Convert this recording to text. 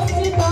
Hoje